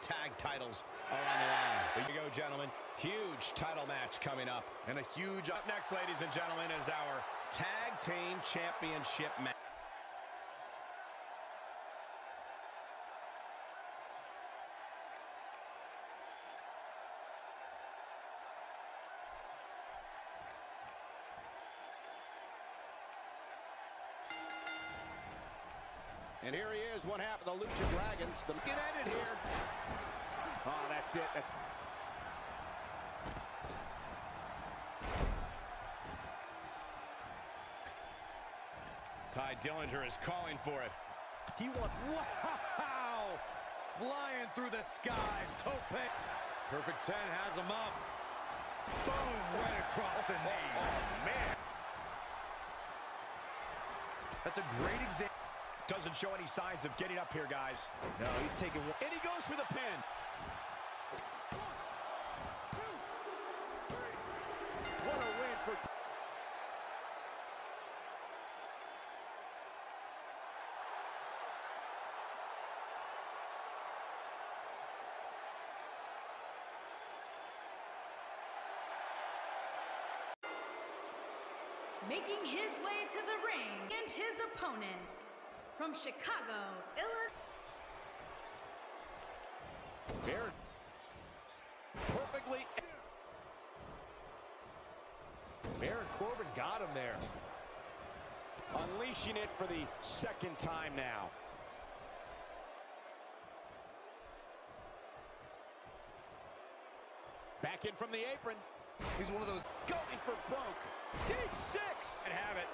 tag titles are on the line. Here you go, gentlemen. Huge title match coming up. And a huge up next, ladies and gentlemen, is our tag team championship match. And here he is, one half of the Lucha Dragons. The get ended here. Oh, that's it. That's Tye Dillinger is calling for it. He won. Wow! Flying through the skies. Tope. Perfect 10 has him up. Boom! Right across the knee. Oh, oh man. That's a great example. Doesn't show any signs of getting up here, guys. No, he's taking one. And he goes for the pin. What a win for... Making his way to the ring and his opponent from Chicago, Illinois. Baron. Perfectly. Baron Corbin got him there. Unleashing it for the second time now. Back in from the apron. He's one of those... Going for broke. Deep six. And have it.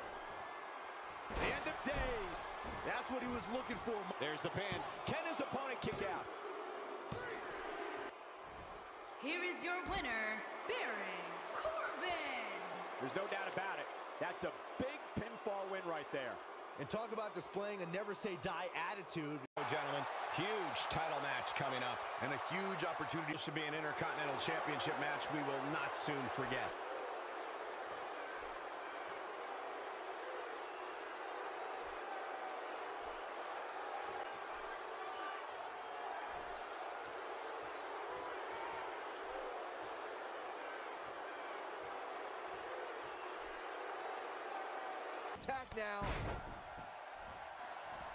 The end of days. That's what he was looking for. There's the pin. Can his opponent kick out? Here is your winner, Baron Corbin. There's no doubt about it. That's a big pinfall win right there. And talk about displaying a never-say-die attitude. Gentlemen, huge title match coming up and a huge opportunity. This should be an Intercontinental Championship match we will not soon forget. Attack now.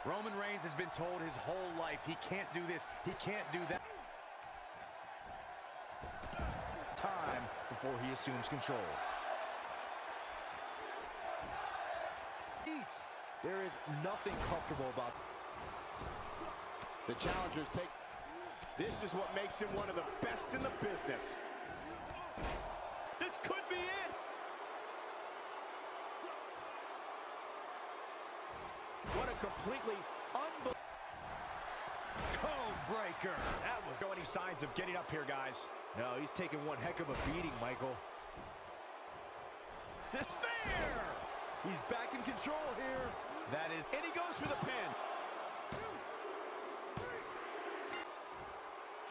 Roman Reigns has been told his whole life he can't do this, he can't do that. Time before he assumes control. Eats. There is nothing comfortable about The challengers take... This is what makes him one of the best in the business. This could be it! What a completely unbelievable... code breaker. That was... Show any signs of getting up here, guys. No, he's taking one heck of a beating, Michael. This fair! He's back in control here. That is... And he goes for the pin.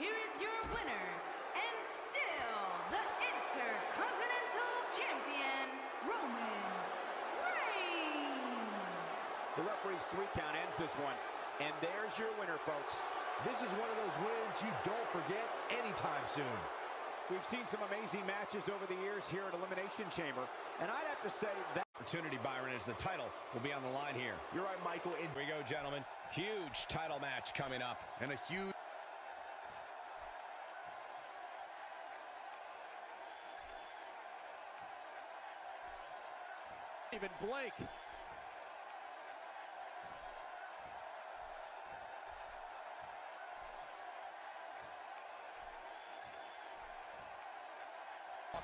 Here is your winner, and still the Intercontinental Champion, Roman The referee's three count ends this one. And there's your winner, folks. This is one of those wins you don't forget anytime soon. We've seen some amazing matches over the years here at Elimination Chamber, and I'd have to say that opportunity, Byron, is the title will be on the line here. You're right, Michael. And Here we go, gentlemen. Huge title match coming up, and a huge... Even blink.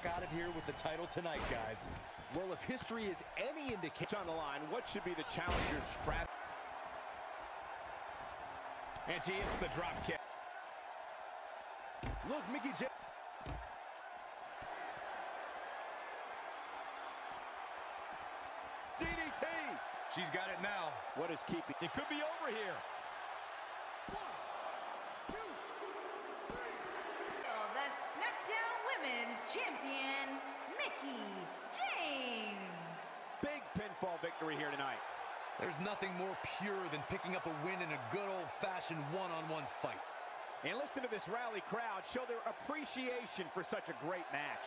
Out of here with the title tonight, guys. Well, if history is any indication... on the line. What should be the challenger's strat? And she hits the drop kick. Look, Mickie J... DDT! She's got it now. What is keeping? It could be over here. The SmackDown Women's Champion, Mickie James. Big pinfall victory here tonight. There's nothing more pure than picking up a win in a good old-fashioned one-on-one fight. And listen to this rally crowd show their appreciation for such a great match.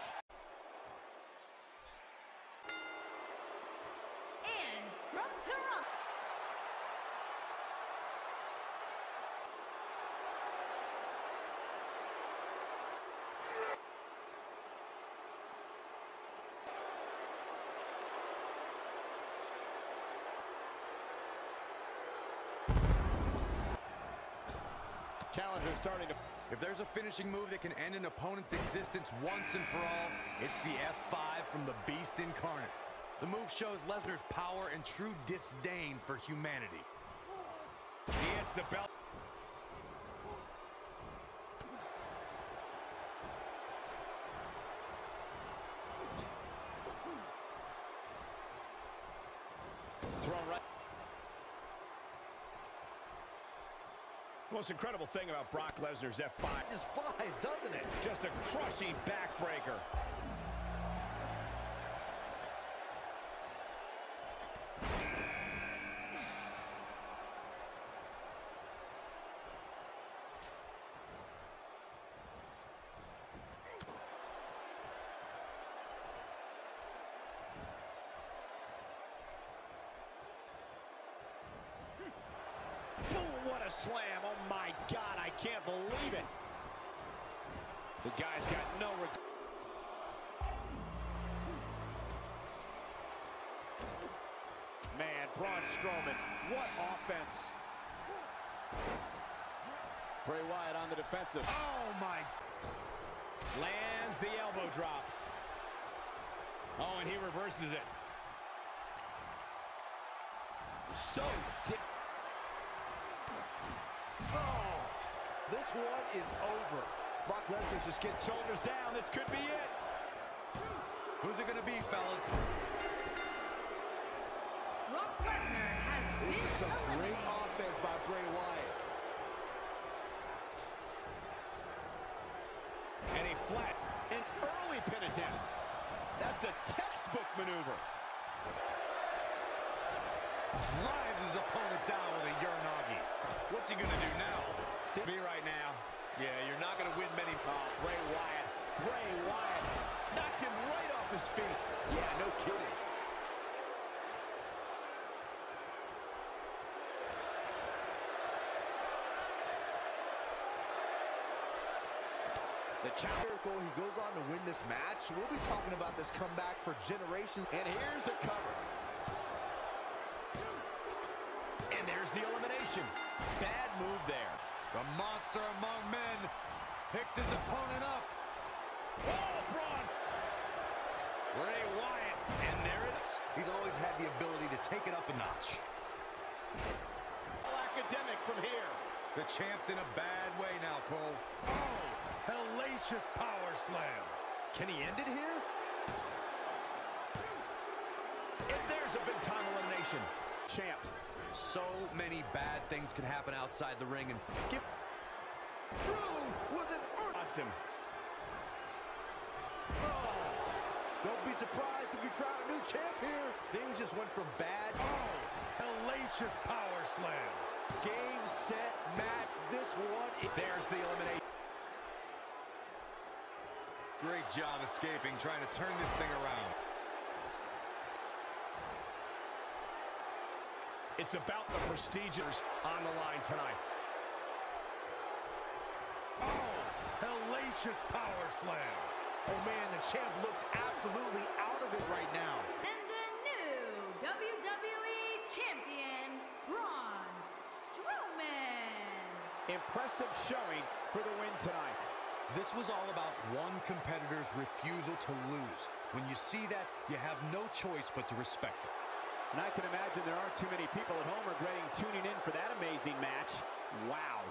And from Toronto, Challenger starting to... If there's a finishing move that can end an opponent's existence once and for all, it's the F5 from the Beast Incarnate. The move shows Lesnar's power and true disdain for humanity. He hits the belt. Thrown right. Most incredible thing about Brock Lesnar's F5. just flies, doesn't it? Just a crushing backbreaker. Boom, what a slam. Oh my God, I can't believe it. The guy's got no regard. Man, Braun Strowman, what offense. Bray Wyatt on the defensive. Oh my! Lands the elbow drop. Oh, and he reverses it. So, di- Oh, this one is over. Brock Lesnar's just getting shoulders down. This could be it. Who's it gonna be, fellas? Brock Lesnar has been This is some great offense by Bray Wyatt. And a flat, an early pin attempt. That's a textbook maneuver. Drives his opponent down with a Uranage. What's he gonna do now? To be right now. Yeah, you're not gonna win many. Oh, Bray Wyatt. Bray Wyatt knocked him right off his feet. Yeah, no kidding. The Miracle, he goes on to win this match. We'll be talking about this comeback for generations. And here's a cover. And there's the elimination. Bad move there. The monster among men picks his opponent up. Oh, Braun. Bray Wyatt, and there it is. He's always had the ability to take it up a notch. Academic from here. The champ's in a bad way now, Cole. Oh, hellacious power slam. Can he end it here? And there's a big time elimination. Champ. So many bad things can happen outside the ring, and Get through with an earth. Awesome. Oh, don't be surprised if we crown a new champ here. Things just went from bad. oh, hellacious power slam. Game, set, match. This one. There's the elimination. Great job escaping, trying to turn this thing around. It's about the prestigious on the line tonight. Oh, hellacious power slam. oh man, the champ looks absolutely out of it right now. And the new WWE Champion, Braun Strowman. Impressive showing for the win tonight. This was all about one competitor's refusal to lose. When you see that, you have no choice but to respect it. And I can imagine there aren't too many people at home regretting tuning in for that amazing match. Wow.